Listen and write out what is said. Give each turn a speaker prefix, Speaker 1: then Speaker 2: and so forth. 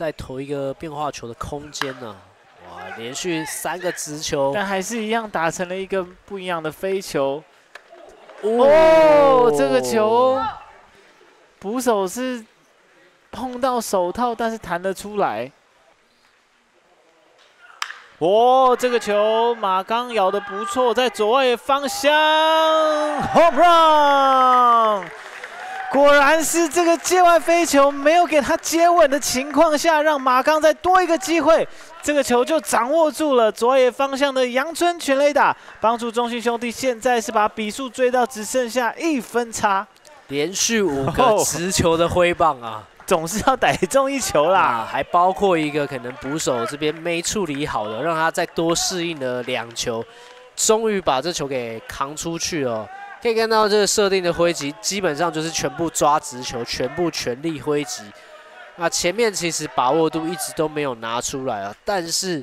Speaker 1: 再投一个变化球的空间呢。哇，连续三个直球，
Speaker 2: 但还是一样打成了一个不一样的飞球。哦，这个球捕手是碰到手套，但是弹得出来。哦，这个球马刚咬的不错，在左外野方向，home run！果然是这个界外飞球没有给他接稳的情况下，让马刚再多一个机会，这个球就掌握住了左野方向的阳春全垒打，帮助中信兄弟现在是把比数追到只剩下一分差，
Speaker 1: 连续五个直 球的挥棒啊！
Speaker 2: 总是要逮中一球啦，
Speaker 1: 还包括一个可能捕手这边没处理好的，让他再多适应了两球，终于把这球给扛出去了。可以看到这个设定的挥击基本上就是全部抓直球，全部全力挥击。那前面其实把握度一直都没有拿出来啊，但是